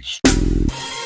please.